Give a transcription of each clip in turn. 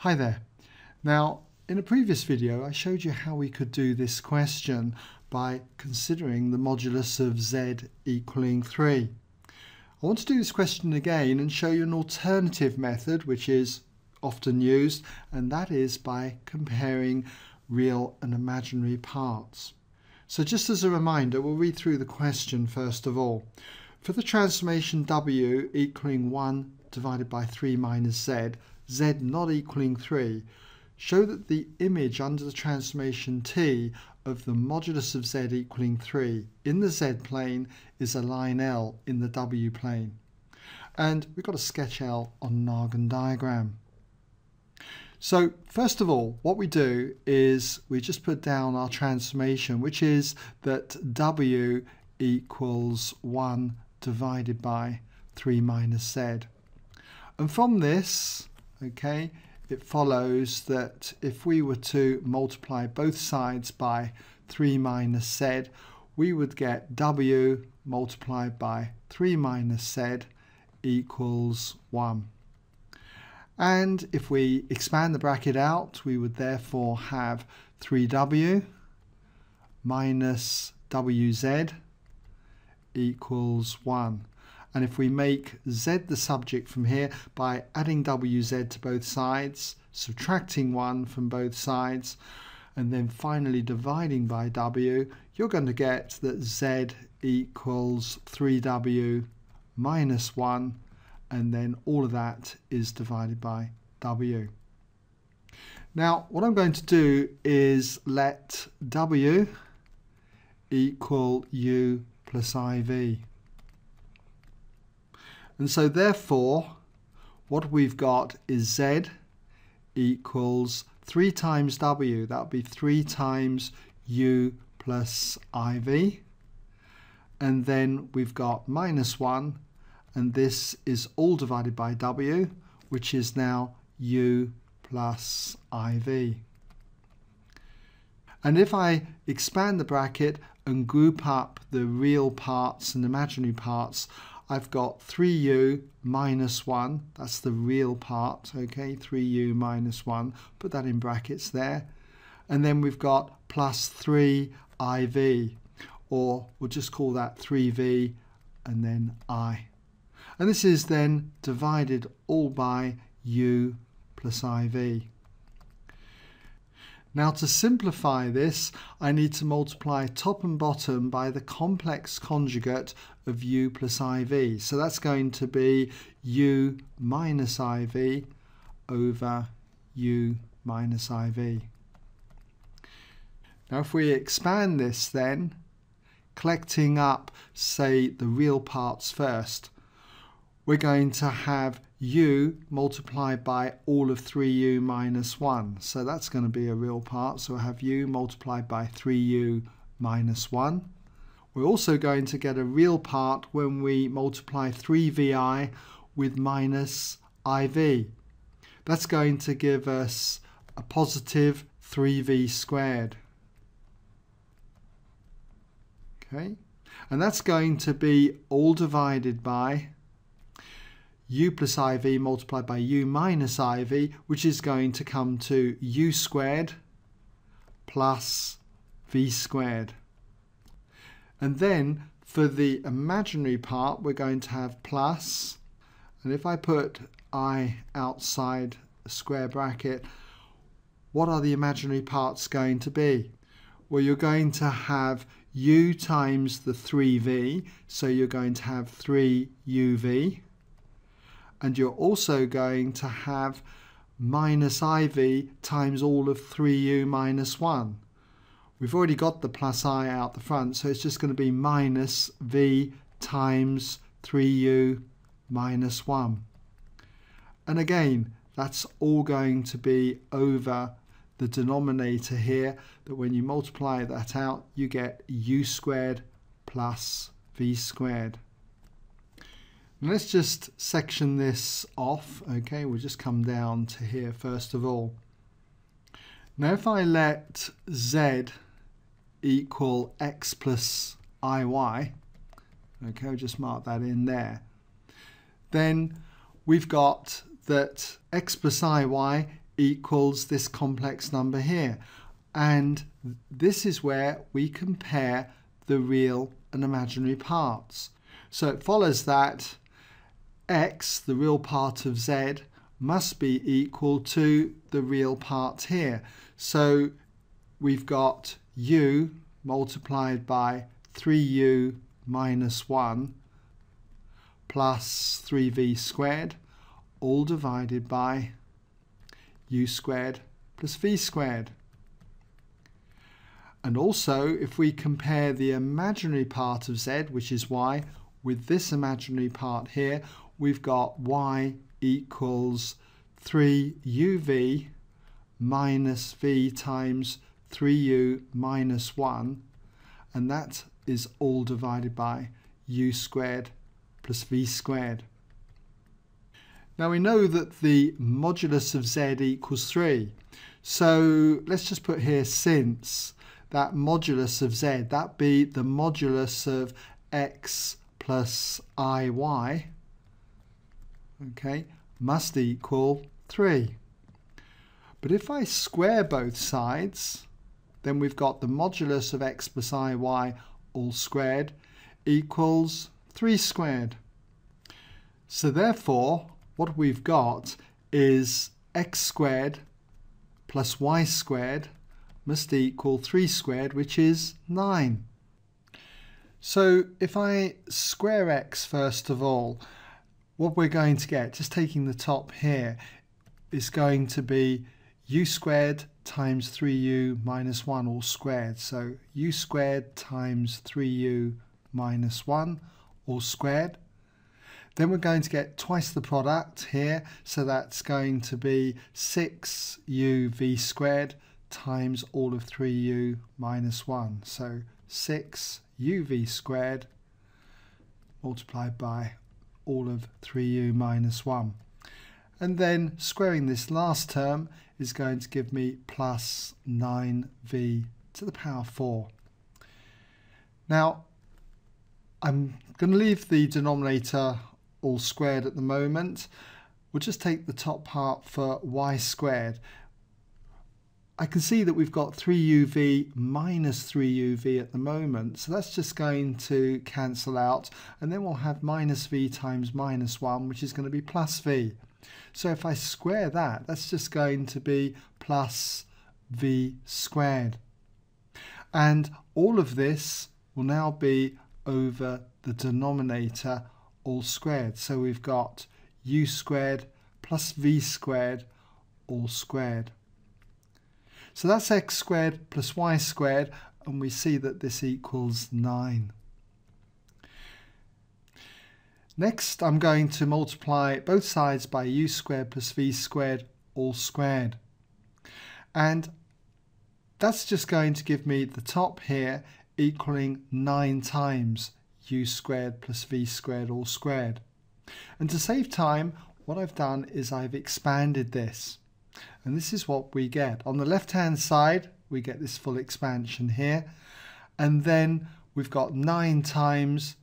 Hi there. Now, in a previous video, I showed you how we could do this question by considering the modulus of z equaling 3. I want to do this question again and show you an alternative method which is often used and that is by comparing real and imaginary parts. So just as a reminder, we'll read through the question first of all. For the transformation w equaling 1 divided by 3 minus z, z not equaling 3, show that the image under the transformation t of the modulus of z equaling 3 in the z plane is a line L in the w plane. And we've got a sketch L on an Argand diagram. So first of all, what we do is we just put down our transformation, which is that w equals 1 divided by 3 minus z. And from this, okay, it follows that if we were to multiply both sides by 3 minus z, we would get w multiplied by 3 minus z equals 1. And if we expand the bracket out, we would therefore have 3w minus wz equals 1. And if we make z the subject from here by adding wz to both sides, subtracting 1 from both sides, and then finally dividing by w, you're going to get that z equals 3w minus 1, and then all of that is divided by w. Now, what I'm going to do is let w equal u plus iv. And so therefore, what we've got is z equals 3 times w. That would be 3 times u plus iv. And then we've got minus 1. And this is all divided by w, which is now u plus iv. And if I expand the bracket and group up the real parts and imaginary parts, I've got 3u minus 1, that's the real part, okay, 3u minus 1, put that in brackets there. And then we've got plus 3iv, or we'll just call that 3v and then i. And this is then divided all by u plus iv. Now to simplify this, I need to multiply top and bottom by the complex conjugate of u plus iv. So that's going to be u minus iv over u minus iv. Now if we expand this then, collecting up, say, the real parts first, we're going to have u multiplied by all of 3u minus 1. So that's going to be a real part. So I have u multiplied by 3u minus 1. We're also going to get a real part when we multiply 3vi with minus iv. That's going to give us a positive 3v squared. Okay, and that's going to be all divided by u plus iv multiplied by u minus iv, which is going to come to u squared plus v squared. And then for the imaginary part, we're going to have plus, and if I put i outside square bracket, what are the imaginary parts going to be? Well, you're going to have u times the 3v, so you're going to have 3uv, and you're also going to have minus iv times all of 3u minus 1. We've already got the plus i out the front, so it's just going to be minus v times 3u minus 1. And again, that's all going to be over the denominator here, that when you multiply that out, you get u squared plus v squared. let's just section this off, okay? We'll just come down to here first of all. Now if I let z equal x plus iy, okay, just mark that in there, then we've got that x plus iy equals this complex number here. And this is where we compare the real and imaginary parts. So it follows that x, the real part of z, must be equal to the real part here. So we've got u multiplied by 3u minus 1 plus 3v squared all divided by u squared plus v squared. And also, if we compare the imaginary part of z, which is y, with this imaginary part here, we've got y equals 3uv minus v times 3u minus 1, and that is all divided by u squared plus v squared. Now we know that the modulus of z equals 3. So let's just put here since that modulus of z, that be the modulus of x plus iy, okay, must equal 3. But if I square both sides, then we've got the modulus of x plus iy all squared equals 3 squared. So therefore, what we've got is x squared plus y squared must equal 3 squared, which is 9. So if I square x first of all, what we're going to get, just taking the top here, is going to be u squared times 3u minus 1 all squared. So u squared times 3u minus 1 all squared. Then we're going to get twice the product here, so that's going to be 6uv squared times all of 3u minus 1. So 6uv squared multiplied by all of 3u minus 1. And then squaring this last term is going to give me plus 9v to the power 4. Now, I'm going to leave the denominator all squared at the moment. We'll just take the top part for y squared. I can see that we've got 3uv minus 3uv at the moment, so that's just going to cancel out, and then we'll have minus v times minus 1, which is going to be plus v. So if I square that, that's just going to be plus v squared. And all of this will now be over the denominator all squared. So we've got u squared plus v squared all squared. So that's x squared plus y squared and we see that this equals 9. Next I'm going to multiply both sides by u squared plus v squared all squared. And that's just going to give me the top here equaling 9 times u squared plus v squared all squared. And to save time, what I've done is I've expanded this. And this is what we get. On the left hand side, we get this full expansion here. And then we've got 9 times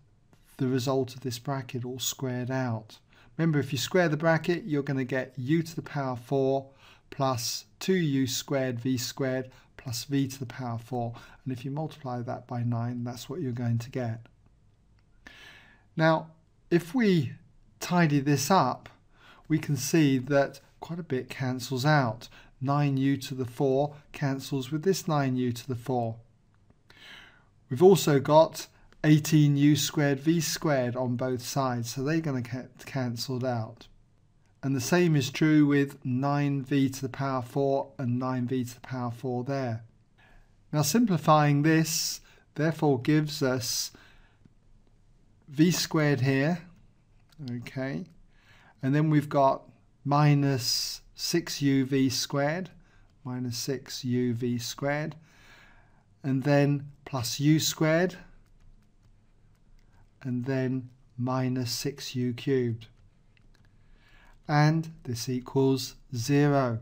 the result of this bracket all squared out. Remember, if you square the bracket, you're going to get u to the power 4 plus 2u squared v squared plus v to the power 4. And if you multiply that by 9, that's what you're going to get. Now, if we tidy this up, we can see that quite a bit cancels out. 9u to the 4 cancels with this 9u to the 4. We've also got 18u squared v squared on both sides, so they're going to get cancelled out. And the same is true with 9v to the power 4 and 9v to the power 4 there. Now simplifying this therefore gives us v squared here, okay, and then we've got minus 6uv squared, minus 6uv squared, and then plus u squared, and then minus 6u cubed. And this equals 0.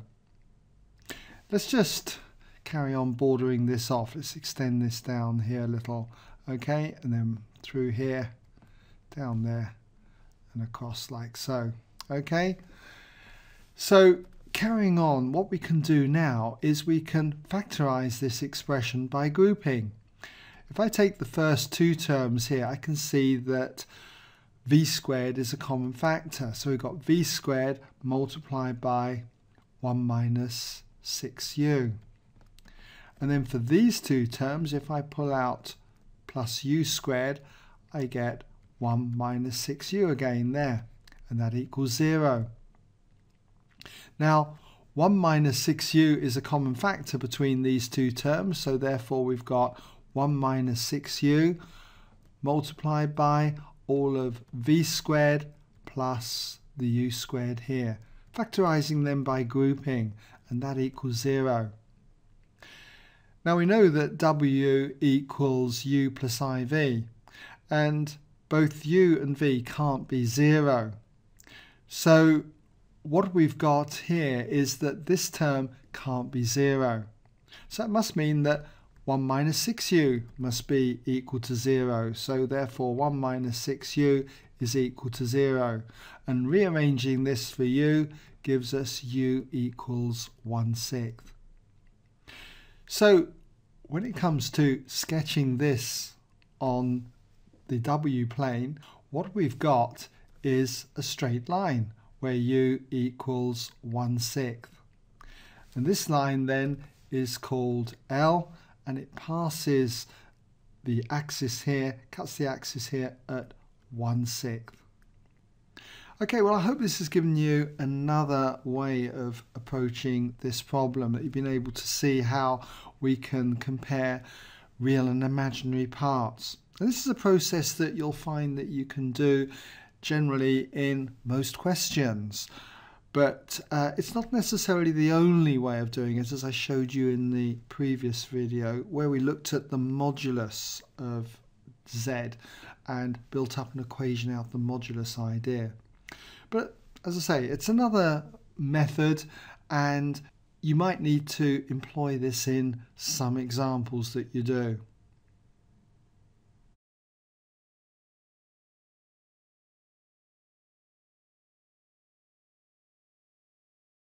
Let's just carry on bordering this off. Let's extend this down here a little. Okay, and then through here, down there, and across like so. Okay, so carrying on, what we can do now is we can factorize this expression by grouping. If I take the first two terms here, I can see that v squared is a common factor. So we've got v squared multiplied by 1 minus 6u. And then for these two terms, if I pull out plus u squared, I get 1 minus 6u again there, and that equals 0. Now, 1 minus 6u is a common factor between these two terms, so therefore we've got 1 minus 6u multiplied by all of v squared plus the u squared here, factorizing them by grouping, and that equals 0. Now we know that w equals u plus iv, and both u and v can't be 0. So what we've got here is that this term can't be 0. So that must mean that 1 minus 6u must be equal to 0. So therefore 1 minus 6u is equal to 0. And rearranging this for u gives us u equals 1 sixth. So when it comes to sketching this on the w plane, what we've got is a straight line where u equals 1 sixth. And this line then is called L and it passes the axis here, cuts the axis here at 1 sixth. Okay, well I hope this has given you another way of approaching this problem, that you've been able to see how we can compare real and imaginary parts. And this is a process that you'll find that you can do generally in most questions. But uh, it's not necessarily the only way of doing it, as I showed you in the previous video, where we looked at the modulus of z and built up an equation out the modulus idea. But as I say, it's another method and you might need to employ this in some examples that you do.